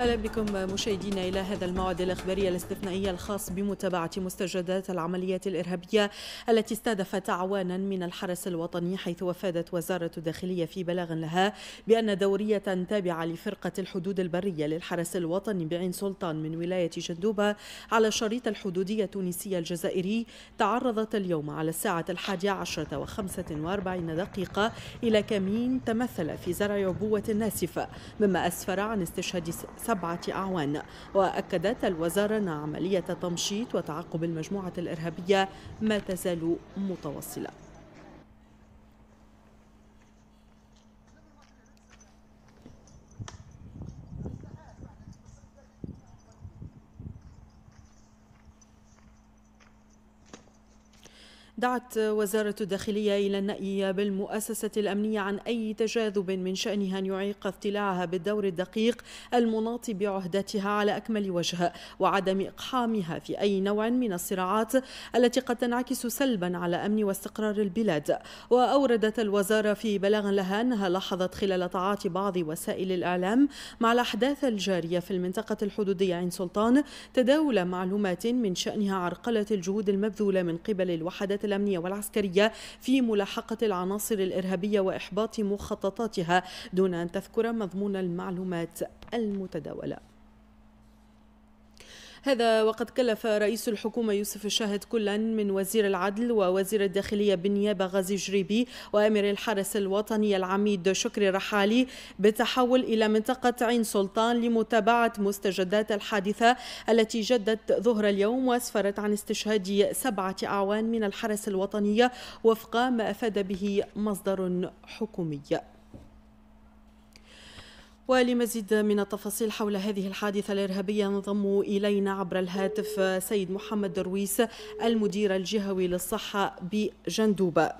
أهلا بكم مشاهدينا إلى هذا الموعد الإخباري الاستثنائي الخاص بمتابعة مستجدات العمليات الإرهابية التي استهدفت اعوانا من الحرس الوطني حيث وفادت وزارة الداخلية في بلاغ لها بأن دورية تابعة لفرقة الحدود البرية للحرس الوطني بعين سلطان من ولاية جندوبة على شريط الحدودية التونسية الجزائري تعرضت اليوم على الساعة الحادية عشرة وخمسة وأربعين دقيقة إلى كمين تمثل في زرع عبوة ناسفة مما أسفر عن استشهاد سبعة أعوان. وأكدت الوزارة أن عملية تمشيط وتعقب المجموعة الإرهابية ما تزال متواصلة دعت وزارة الداخلية إلى النأي بالمؤسسة الأمنية عن أي تجاذب من شأنها أن يعيق اطلاعها بالدور الدقيق المناط بعهدتها على أكمل وجه وعدم إقحامها في أي نوع من الصراعات التي قد تنعكس سلبا على أمن واستقرار البلاد. وأوردت الوزارة في بلاغ لها أنها لاحظت خلال تعاطي بعض وسائل الإعلام مع الأحداث الجارية في المنطقة الحدودية عين سلطان تداول معلومات من شأنها عرقلة الجهود المبذولة من قبل الوحدات الأمنية والعسكرية في ملاحقة العناصر الإرهابية وإحباط مخططاتها دون أن تذكر مضمون المعلومات المتداولة. هذا وقد كلف رئيس الحكومة يوسف الشاهد كلا من وزير العدل ووزير الداخلية بالنيابة غازي جريبي وأمير الحرس الوطني العميد شكري رحالي بالتحول إلى منطقة عين سلطان لمتابعة مستجدات الحادثة التي جدت ظهر اليوم وأسفرت عن استشهاد سبعة أعوان من الحرس الوطني وفق ما أفاد به مصدر حكومي. ولمزيد من التفاصيل حول هذه الحادثة الإرهابية انضم إلينا عبر الهاتف سيد محمد درويس المدير الجهوي للصحة بجندوبة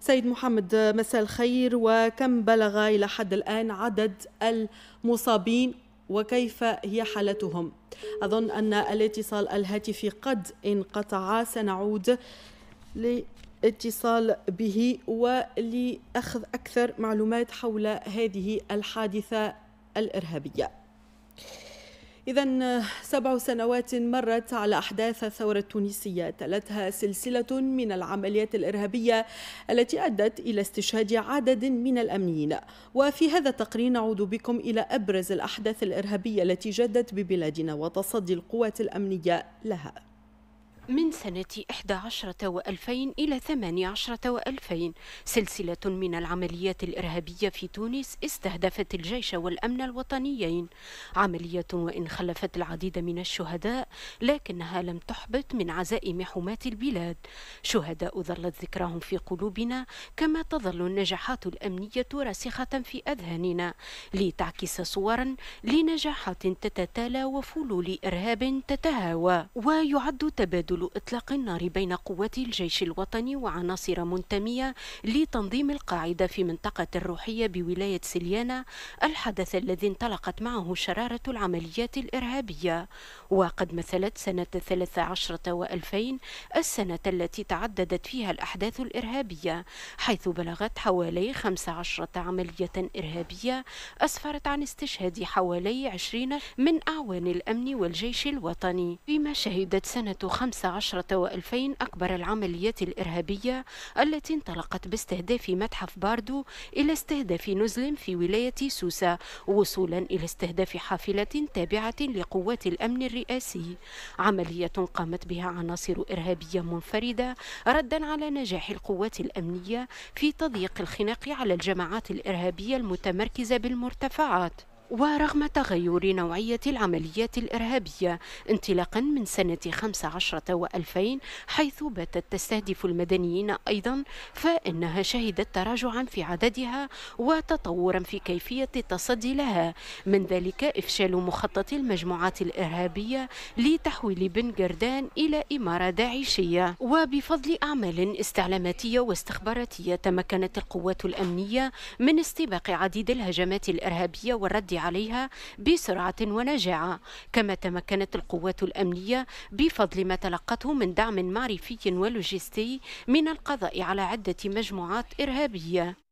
سيد محمد مساء الخير. وكم بلغ إلى حد الآن عدد المصابين؟ وكيف هي حالتهم؟ أظن أن الاتصال الهاتفي قد انقطع. سنعود اتصال به ولأخذ أكثر معلومات حول هذه الحادثة الإرهابية. إذا سبع سنوات مرت على أحداث الثورة التونسية. تلتها سلسلة من العمليات الإرهابية التي أدت إلى استشهاد عدد من الأمنيين. وفي هذا التقرير نعود بكم إلى أبرز الأحداث الإرهابية التي جدت ببلادنا وتصدي القوات الأمنية لها. من سنة 11 و2000 إلى 18 و2000 سلسلة من العمليات الإرهابية في تونس استهدفت الجيش والأمن الوطنيين. عملية وإن خلفت العديد من الشهداء لكنها لم تحبط من عزائم حماة البلاد. شهداء ظلت ذكراهم في قلوبنا كما تظل النجاحات الأمنية راسخة في أذهاننا. لتعكس صورا لنجاحات تتتالى وفلول إرهاب تتهاوى. ويعد تبادل حلول إطلاق النار بين قوات الجيش الوطني وعناصر منتمية لتنظيم القاعدة في منطقة الروحية بولاية سليانة الحدث الذي انطلقت معه شرارة العمليات الإرهابية. وقد مثلت سنة 13 و2000 السنة التي تعددت فيها الأحداث الإرهابية حيث بلغت حوالي 15 عملية إرهابية أسفرت عن استشهاد حوالي 20 من أعوان الأمن والجيش الوطني. فيما شهدت سنة 15 عشرة و2000 أكبر العمليات الإرهابية التي انطلقت باستهداف متحف باردو إلى استهداف نزل في ولاية سوسة وصولا إلى استهداف حافلة تابعة لقوات الأمن الرئاسي. عملية قامت بها عناصر إرهابية منفردة ردا على نجاح القوات الأمنية في تضييق الخناق على الجماعات الإرهابية المتمركزة بالمرتفعات. ورغم تغير نوعية العمليات الإرهابية انطلاقا من سنة 15 و2000 حيث باتت تستهدف المدنيين أيضا فإنها شهدت تراجعا في عددها وتطورا في كيفية التصدي لها من ذلك إفشال مخطط المجموعات الإرهابية لتحويل بن جردان إلى إمارة داعشية. وبفضل أعمال استعلاماتية واستخباراتية تمكنت القوات الأمنية من استباق عديد الهجمات الإرهابية والرد عليها بسرعة ونجاعة كما تمكنت القوات الأمنية بفضل ما تلقته من دعم معرفي ولوجستي من القضاء على عدة مجموعات إرهابية.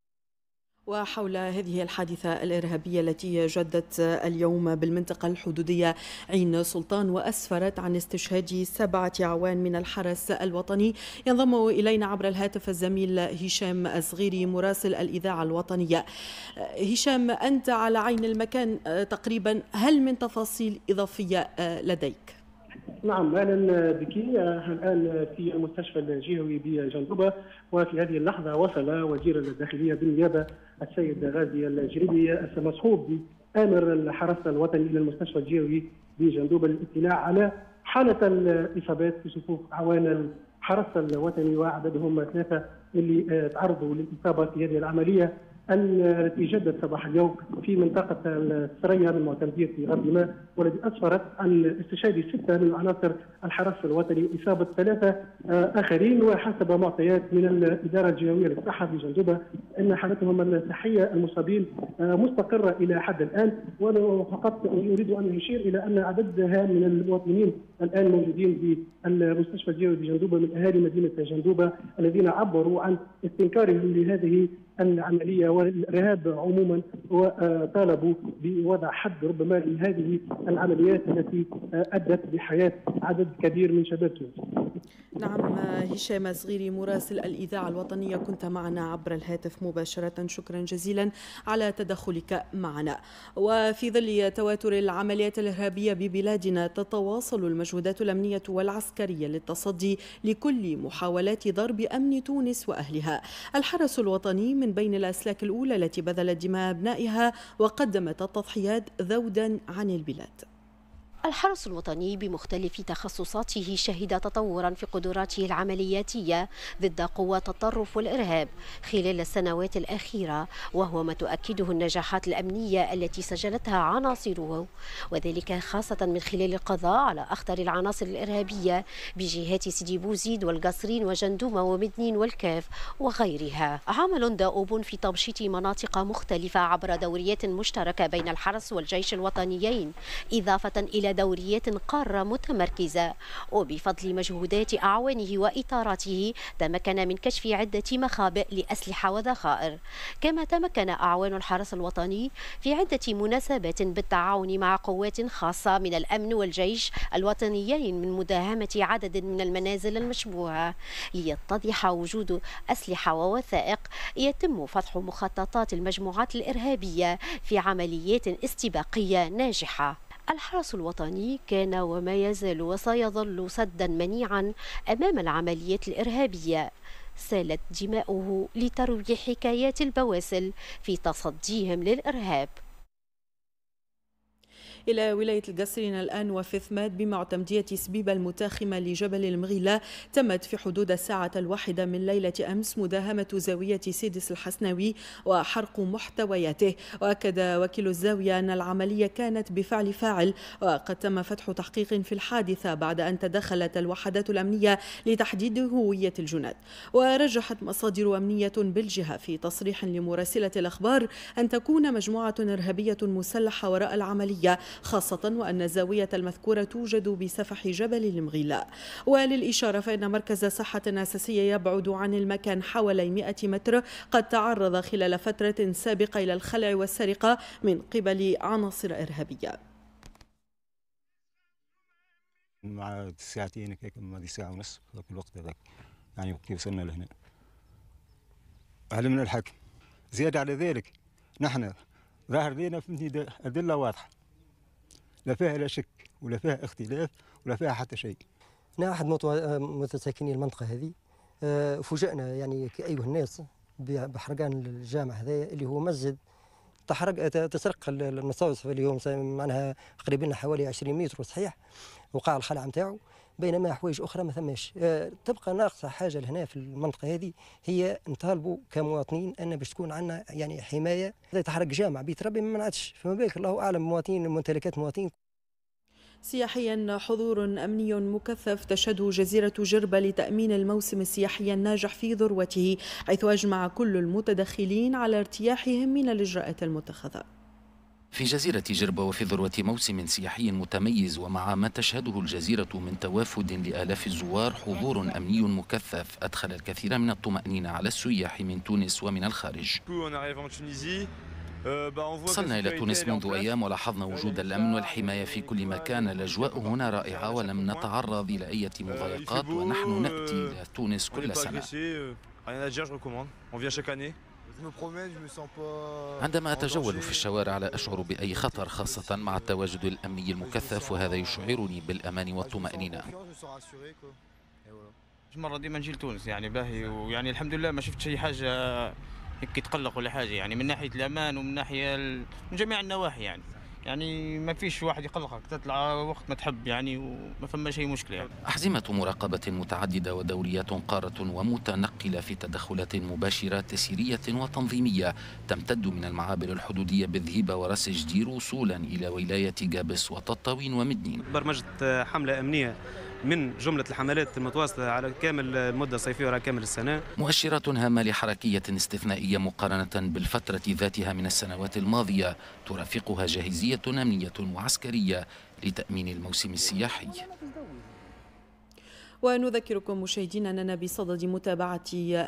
وحول هذه الحادثة الإرهابية التي جدت اليوم بالمنطقة الحدودية عين سلطان وأسفرت عن استشهاد سبعة عوان من الحرس الوطني ينضم إلينا عبر الهاتف الزميل هشام الصغيري مراسل الإذاعة الوطنية هشام أنت على عين المكان تقريبا هل من تفاصيل إضافية لديك؟ نعم أهلا بك. الآن في المستشفى الجهوي بجندوبه وفي هذه اللحظة وصل وزير الداخلية بالنيابة السيد غازي الجريدي المصحوب بآمر الحرس الوطني إلى المستشفى الجهوي بجندوبه للاطلاع على حالة الإصابات في صفوف اعوان الحرس الوطني وعددهم ثلاثة اللي تعرضوا للإصابة في هذه العملية. التي جدت صباح اليوم في منطقة السرية من معتمدية غرب الماء والتي أسفرت عن استشهاد ستة من عناصر الحرس الوطني وإصابة ثلاثة آخرين وحسب معطيات من الإدارة الجهوية للصحة في جندوبة أن حالتهم الصحية المصابين مستقرة إلى حد الآن وفقط أريد أن أشير إلى أن عددها من المواطنين الآن موجودين في المستشفى الجهوي بجندوبة من أهالي مدينة جندوبة الذين عبروا عن استنكارهم لهذه العملية والإرهاب عموما وطالبوا بوضع حد ربما لهذه العمليات التي أدت بحياة عدد كبير من شباب تونس. نعم هشام صغيري مراسل الإذاعة الوطنية كنت معنا عبر الهاتف مباشرة شكرا جزيلا على تدخلك معنا. وفي ظل تواتر العمليات الإرهابية ببلادنا تتواصل المجهودات الأمنية والعسكرية للتصدي لكل محاولات ضرب أمن تونس وأهلها. الحرس الوطني من من بين الأسلاك الأولى التي بذلت دماء أبنائها وقدمت التضحيات ذودا عن البلاد. الحرس الوطني بمختلف تخصصاته شهد تطورا في قدراته العملياتية ضد قوات التطرف والإرهاب خلال السنوات الأخيرة وهو ما تؤكده النجاحات الأمنية التي سجلتها عناصره وذلك خاصة من خلال القضاء على أخطر العناصر الإرهابية بجهات سيدي بوزيد والقصرين وجندومة ومدنين والكاف وغيرها. عمل دؤوب في تمشيط مناطق مختلفة عبر دوريات مشتركة بين الحرس والجيش الوطنيين إضافة إلى دوريات قارة متمركزة. وبفضل مجهودات أعوانه وإطاراته تمكن من كشف عدة مخابئ لأسلحة وذخائر. كما تمكن أعوان الحرس الوطني في عدة مناسبات بالتعاون مع قوات خاصة من الأمن والجيش الوطنيين من مداهمة عدد من المنازل المشبوهة. ليتضح وجود أسلحة ووثائق يتم فتح مخططات المجموعات الإرهابية في عمليات استباقية ناجحة. الحرس الوطني كان وما يزال وسيظل سدا منيعا أمام العمليات الإرهابية. سالت دماؤه لتروي حكايات البواسل في تصديهم للإرهاب. إلى ولاية القصرين الآن وفي ثماد بمعتمدية سبيبة المتاخمة لجبل المغيلة تمت في حدود الساعة الواحدة من ليلة أمس مداهمة زاوية سيدس الحسناوي وحرق محتوياته. وأكد وكيل الزاوية أن العملية كانت بفعل فاعل وقد تم فتح تحقيق في الحادثة بعد أن تدخلت الوحدات الأمنية لتحديد هوية الجناد ورجحت مصادر أمنية بالجهة في تصريح لمراسلة الأخبار أن تكون مجموعة إرهابية مسلحة وراء العملية خاصة وأن الزاوية المذكورة توجد بسفح جبل المغيلة وللإشارة فإن مركز صحة أساسية يبعد عن المكان حوالي 100 متر. قد تعرض خلال فترة سابقة إلى الخلع والسرقة من قبل عناصر إرهابية. مع ساعتين هيك ما ساعة ونص في الوقت هذاك. يعني وقت وصلنا لهنا. علمنا الحكم. زيادة على ذلك نحن ظهر لنا في أدلة واضحة. لا فيها لا شك ولا فيها اختلاف ولا فيها حتى شيء. أنا أحد متساكني المنطقة هذه آه، فوجئنا يعني كأيها الناس بحرقان الجامع هذا اللي هو مسجد تحرق تسرق المصاوص اليوم معناها قريبين حوالي 20 متر صحيح؟ وقع الخلع نتاعو. بينما حوايج أخرى ما ثماش. آه، تبقى ناقصة حاجة لهنا في المنطقة هذه هي نطالبوا كمواطنين أن باش تكون عندنا يعني حماية. تحرق جامع بيت ربي ما منعتش. فما بالك الله أعلم مواطنين ممتلكات مواطنين سياحيا حضور أمني مكثف تشهده جزيرة جربة لتأمين الموسم السياحي الناجح في ذروته حيث أجمع كل المتدخلين على ارتياحهم من الإجراءات المتخذة. في جزيرة جربة وفي ذروة موسم سياحي متميز ومع ما تشهده الجزيرة من توافد لآلاف الزوار حضور أمني مكثف أدخل الكثير من الطمأنينة على السياح من تونس ومن الخارج. وصلنا إلى تونس منذ أيام ولاحظنا وجود الأمن والحماية في كل مكان. الأجواء هنا رائعة ولم نتعرض إلى أي مضايقات ونحن نأتي إلى تونس كل سنة. عندما أتجول في الشوارع لا أشعر بأي خطر خاصة مع التواجد الأمني المكثف وهذا يشعرني بالأمان والطمأنينة. مرة ديما نجي لتونس يعني باهي ويعني الحمد لله ما شفتش أي حاجة هيك تقلق ولا حاجة يعني من ناحية الأمان ومن ناحية من جميع النواحي يعني يعني ما فيش واحد يقلقك تطلع وقت ما تحب يعني وما فماش اي مشكلة يعني. أحزمة مراقبة متعددة ودوريات قارة ومتنقلة في تدخلات مباشره تسييريه وتنظيمية تمتد من المعابر الحدودية بالذهيبه ورأس جدير وصولا إلى ولاية جابس وتطاوين ومدنين برمجة حملة أمنية من جملة الحملات المتواصلة على كامل المدة الصيفية وعلى كامل السنة. مؤشرات هامة لحركية استثنائية مقارنة بالفترة ذاتها من السنوات الماضية ترافقها جاهزية أمنية وعسكرية لتأمين الموسم السياحي. ونذكركم مشاهدينا أننا بصدد متابعة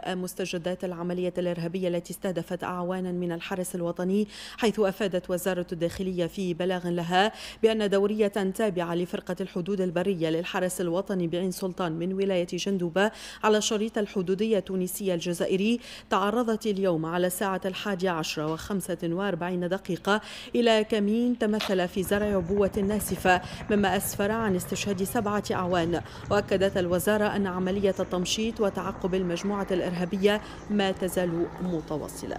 مستجدات العملية الإرهابية التي استهدفت أعوانا من الحرس الوطني حيث أفادت وزارة الداخلية في بلاغ لها بأن دورية تابعة لفرقة الحدود البرية للحرس الوطني بعين سلطان من ولاية جندوبة على شريط الحدودية التونسية الجزائري تعرضت اليوم على الساعة الحادية عشرة وخمسة وأربعين دقيقة إلى كمين تمثل في زرع عبوة ناسفة مما أسفر عن استشهاد سبعة أعوان. وأكدت الوزارة أن عملية التمشيط وتعقب المجموعة الإرهابية ما تزال متواصلة.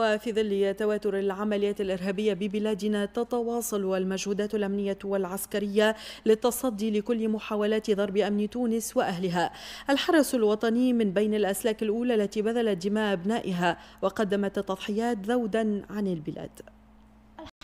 وفي ظل تواتر العمليات الإرهابية ببلادنا تتواصل المجهودات الأمنية والعسكرية للتصدي لكل محاولات ضرب أمن تونس وأهلها. الحرس الوطني من بين الأسلاك الأولى التي بذلت دماء أبنائها وقدمت التضحيات ذودا عن البلاد.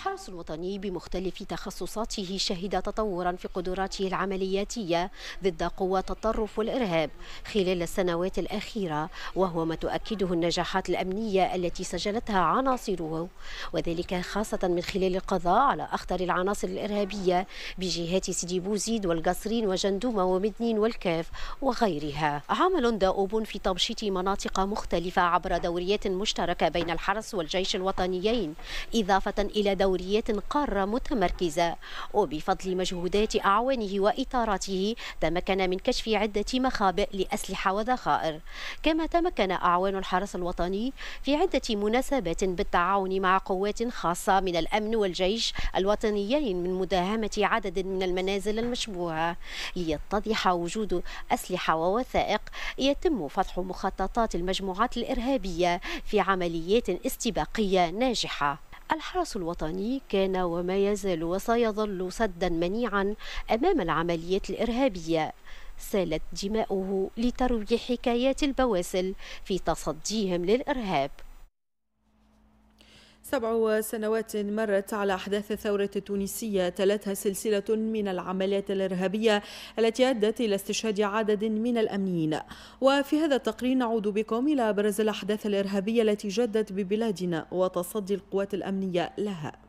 الحرس الوطني بمختلف تخصصاته شهد تطورا في قدراته العملياتية ضد قوات التطرف والإرهاب خلال السنوات الأخيرة وهو ما تؤكده النجاحات الأمنية التي سجلتها عناصره وذلك خاصة من خلال القضاء على أخطر العناصر الإرهابية بجهات سيدي بوزيد والقصرين وجندومة ومدنين والكاف وغيرها. عمل دؤوب في تمشيط مناطق مختلفة عبر دوريات مشتركة بين الحرس والجيش الوطنيين إضافة إلى دور دوريات قارة متمركزة. وبفضل مجهودات أعوانه وإطاراته تمكن من كشف عدة مخابئ لأسلحة وذخائر. كما تمكن أعوان الحرس الوطني في عدة مناسبات بالتعاون مع قوات خاصة من الأمن والجيش الوطنيين من مداهمة عدد من المنازل المشبوهة. ليتضح وجود أسلحة ووثائق يتم فتح مخططات المجموعات الإرهابية في عمليات استباقية ناجحة. الحرس الوطني كان وما يزال وسيظل سدا منيعا أمام العمليات الإرهابية. سالت دماؤه لتروي حكايات البواسل في تصديهم للإرهاب. سبع سنوات مرت على أحداث الثورة التونسية تلتها سلسلة من العمليات الإرهابية التي أدت إلى استشهاد عدد من الأمنيين. وفي هذا التقرير نعود بكم إلى أبرز الأحداث الإرهابية التي جدت ببلادنا وتصدي القوات الأمنية لها.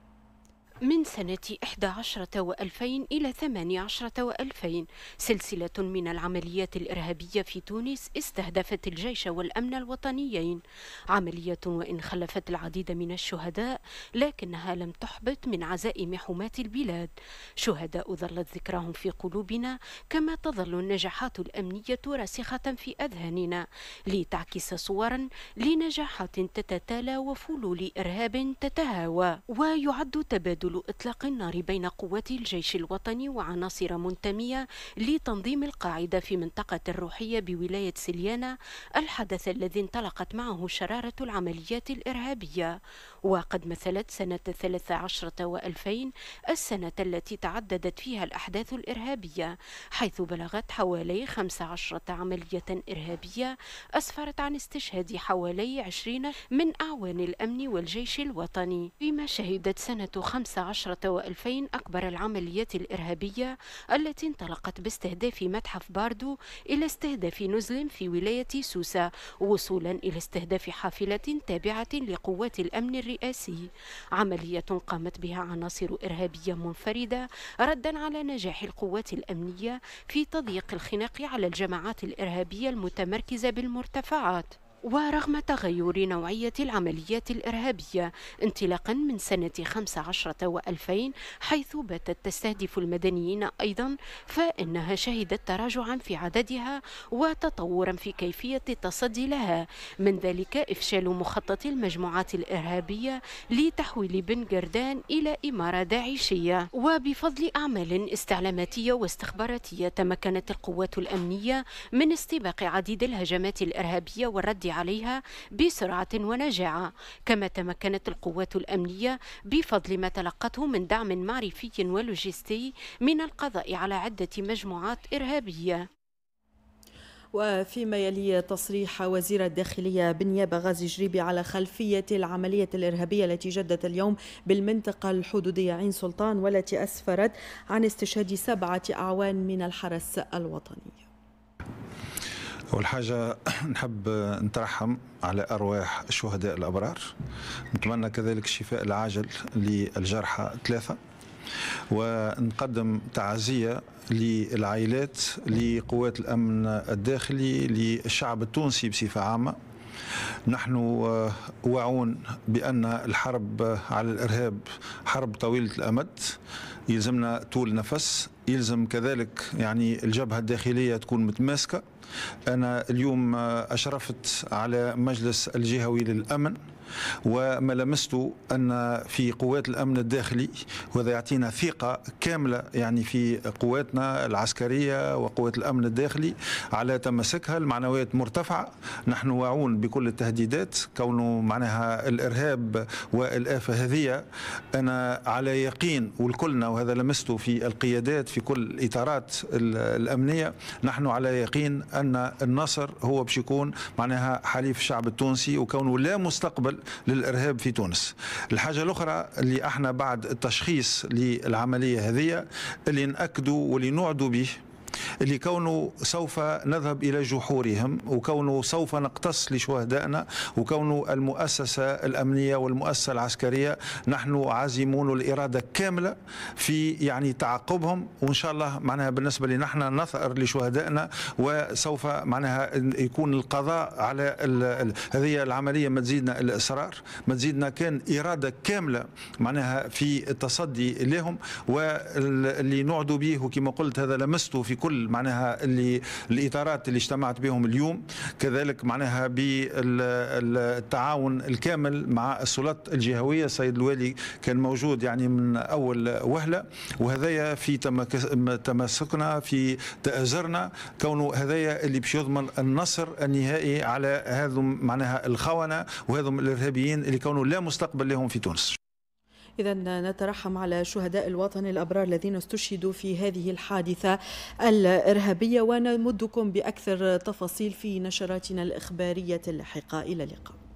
من سنة 11 و2000 إلى 18 و2000 سلسلة من العمليات الإرهابية في تونس استهدفت الجيش والأمن الوطنيين. عملية وإن خلفت العديد من الشهداء لكنها لم تحبط من عزائم حماة البلاد. شهداء ظلت ذكراهم في قلوبنا كما تظل النجاحات الأمنية راسخة في أذهاننا. لتعكس صورا لنجاحات تتتالى وفلول إرهاب تتهاوى. ويعد تبادل تبادل إطلاق النار بين قوات الجيش الوطني وعناصر منتمية لتنظيم القاعدة في منطقة الروحية بولاية سليانة الحدث الذي انطلقت معه شرارة العمليات الإرهابية. وقد مثلت سنة 13 و2000 السنة التي تعددت فيها الأحداث الإرهابية حيث بلغت حوالي 15 عملية إرهابية أسفرت عن استشهاد حوالي 20 من أعوان الأمن والجيش الوطني. فيما شهدت سنة 15 و2000 أكبر العمليات الإرهابية التي انطلقت باستهداف متحف باردو إلى استهداف نزل في ولاية سوسة وصولا إلى استهداف حافلة تابعة لقوات الأمن الرئاسي عملية قامت بها عناصر إرهابية منفردة ردا على نجاح القوات الأمنية في تضييق الخناق على الجماعات الإرهابية المتمركزة بالمرتفعات. ورغم تغير نوعية العمليات الإرهابية انطلاقا من سنة 15 و2000 حيث باتت تستهدف المدنيين أيضا فإنها شهدت تراجعا في عددها وتطورا في كيفية التصدي لها من ذلك إفشال مخطط المجموعات الإرهابية لتحويل بن جردان إلى إمارة داعشية. وبفضل أعمال استعلاماتية واستخباراتية تمكنت القوات الأمنية من استباق عديد الهجمات الإرهابية والرد عليها بسرعة ونجاعة كما تمكنت القوات الأمنية بفضل ما تلقته من دعم معرفي ولوجستي من القضاء على عدة مجموعات إرهابية. وفيما يلي تصريح وزير الداخلية بنيابة غازي جريبي على خلفية العملية الإرهابية التي جدت اليوم بالمنطقة الحدودية عين سلطان والتي أسفرت عن استشهاد سبعة أعوان من الحرس الوطني. أول حاجة نحب نترحم على أرواح الشهداء الأبرار. نتمنى كذلك الشفاء العاجل للجرحى ثلاثة. ونقدم تعزية للعائلات لقوات الأمن الداخلي للشعب التونسي بصفة عامة. نحن واعون بأن الحرب على الإرهاب حرب طويلة الأمد. يلزمنا طول نفس. يلزم كذلك يعني الجبهة الداخلية تكون متماسكة. أنا اليوم أشرفت على مجلس الجهوي للأمن. وما لمست أن في قوات الأمن الداخلي وهذا يعطينا ثقة كاملة يعني في قواتنا العسكرية وقوات الأمن الداخلي على تمسكها المعنويات مرتفعة نحن واعون بكل التهديدات كونه معناها الإرهاب والآفة هذه أنا على يقين والكلنا وهذا لمسته في القيادات في كل الإطارات الأمنية نحن على يقين أن النصر هو باش يكون معناها حليف الشعب التونسي وكونه لا مستقبل للإرهاب في تونس. الحاجة الأخرى اللي أحنا بعد التشخيص للعملية هذه اللي نأكدوا واللي نوعدوا به اللي كونه سوف نذهب إلى جحورهم وكونه سوف نقتص لشهدائنا وكونه المؤسسة الأمنية والمؤسسة العسكرية نحن عازمون الإرادة كاملة في يعني تعقبهم وإن شاء الله معناها بالنسبة لنا نحن نثأر لشهدائنا وسوف معناها يكون القضاء على هذه العملية ما تزيدنا الإصرار ما تزيدنا كان إرادة كاملة معناها في التصدي لهم واللي نعدوا به وكما قلت هذا لمسته في كل معناها اللي الإطارات اللي اجتمعت بهم اليوم كذلك معناها بالتعاون الكامل مع السلطات الجهوية. السيد الوالي كان موجود يعني من أول وهلة وهذايا في تمسكنا في تآزرنا. كونه هذايا اللي باش يضمن النصر النهائي على هذم معناها الخونة وهذم الإرهابيين اللي كونوا لا مستقبل لهم في تونس. إذا نترحم على شهداء الوطن الأبرار الذين استشهدوا في هذه الحادثة الإرهابية ونمدكم بأكثر تفاصيل في نشراتنا الإخبارية اللاحقة إلى اللقاء.